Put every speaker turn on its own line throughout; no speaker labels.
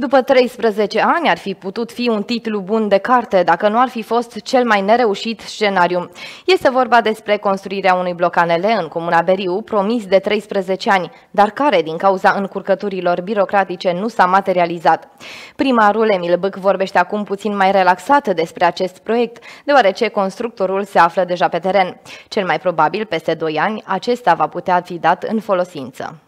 După 13 ani ar fi putut fi un titlu bun de carte dacă nu ar fi fost cel mai nereușit scenariu. Este vorba despre construirea unui bloc ANL în Comuna Beriu, promis de 13 ani, dar care, din cauza încurcăturilor birocratice, nu s-a materializat. Primarul Emil Bâc vorbește acum puțin mai relaxat despre acest proiect, deoarece constructorul se află deja pe teren. Cel mai probabil, peste 2 ani, acesta va putea fi dat în folosință.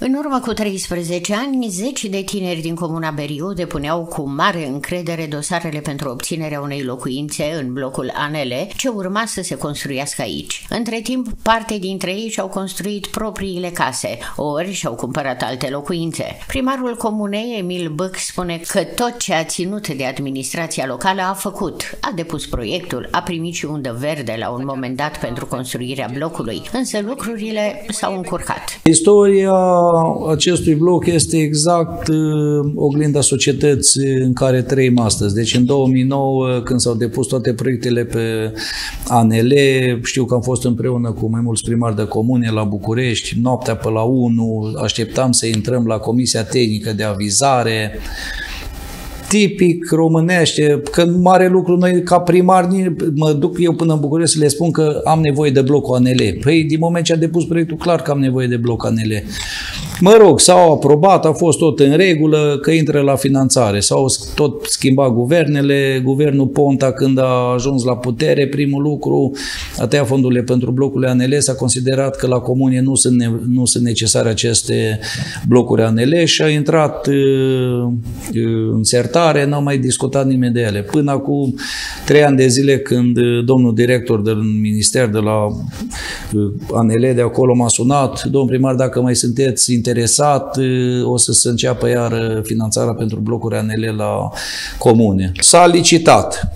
În urmă cu 13 ani, zeci de tineri din Comuna Beriu depuneau cu mare încredere dosarele pentru obținerea unei locuințe în blocul ANL, ce urma să se construiască aici. Între timp, parte dintre ei și-au construit propriile case, ori și-au cumpărat alte locuințe. Primarul comunei, Emil Băc, spune că tot ce a ținut de administrația locală a făcut. A depus proiectul, a primit și undă verde la un moment dat pentru construirea blocului, însă lucrurile s-au încurcat.
Istoria acestui bloc este exact uh, oglinda societății în care trăim astăzi. Deci în 2009, când s-au depus toate proiectele pe ANL, știu că am fost împreună cu mai mulți primari de comune la București, noaptea pe la 1, așteptam să intrăm la Comisia Tehnică de Avizare, tipic românește, că mare lucru noi ca primari, mă duc eu până în București să le spun că am nevoie de blocul ANL. Păi din moment ce a depus proiectul, clar că am nevoie de bloc ANL. Mă rog, s-au aprobat, a fost tot în regulă, că intră la finanțare. S-au tot schimbat guvernele, guvernul Ponta când a ajuns la putere, primul lucru, a tăiat fondurile pentru blocurile ANL, s-a considerat că la comune nu sunt, ne, nu sunt necesare aceste blocuri ANL și a intrat uh, în sertare, n-a mai discutat nimeni de ele. Până acum trei ani de zile când domnul director del minister de la uh, ANL de acolo m-a sunat, domn primar, dacă mai sunteți interesat, o să se înceapă iar finanțarea pentru blocuri ANL la comune. S-a licitat.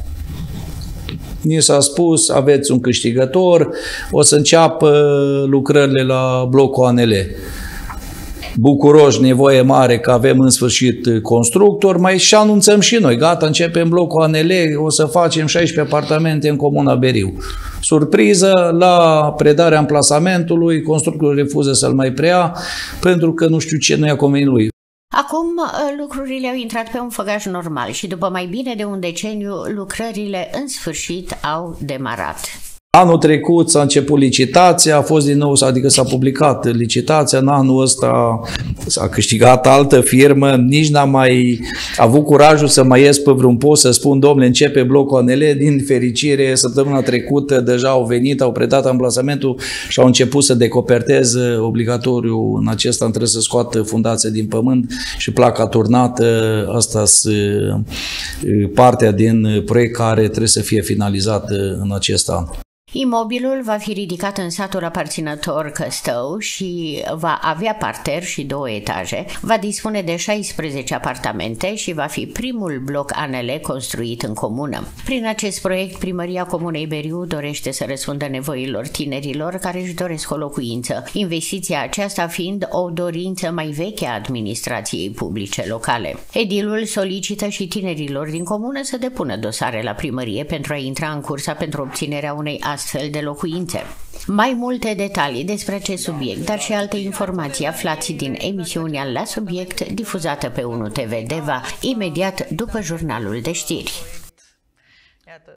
Ni s-a spus, aveți un câștigător, o să înceapă lucrările la blocul ANL bucuroși, nevoie mare că avem în sfârșit constructor, mai și anunțăm și noi, gata, începem blocul ANL, o să facem 16 apartamente în Comuna Beriu. Surpriză, la predarea amplasamentului, constructorul refuză să-l mai prea pentru că nu știu ce nu i-a convenit lui.
Acum ă, lucrurile au intrat pe un făgaș normal și după mai bine de un deceniu, lucrările în sfârșit au demarat.
Anul trecut s-a început licitația, a fost din nou, adică s-a publicat licitația, în anul ăsta s-a câștigat altă firmă, nici n-am mai avut curajul să mai ies pe vreun post să spun, domnule, începe blocul ANL, din fericire, săptămâna trecută deja au venit, au predat amplasamentul și au început să decoperteze obligatoriu în acesta, trebuie să scoată fundația din pământ și placa turnată, asta sunt partea din proiect care trebuie să fie finalizată în acest an.
Imobilul va fi ridicat în satul aparținător Căstău și va avea parter și două etaje, va dispune de 16 apartamente și va fi primul bloc ANL construit în comună. Prin acest proiect, Primăria Comunei Beriu dorește să răspundă nevoilor tinerilor care își doresc o locuință, investiția aceasta fiind o dorință mai veche a administrației publice locale. Edilul solicită și tinerilor din comună să depună dosare la primărie pentru a intra în cursa pentru obținerea unei astfel de locuințe. Mai multe detalii despre acest subiect, dar și alte informații aflați din emisiunea La Subiect difuzată pe 1 TV Deva imediat după jurnalul de știri.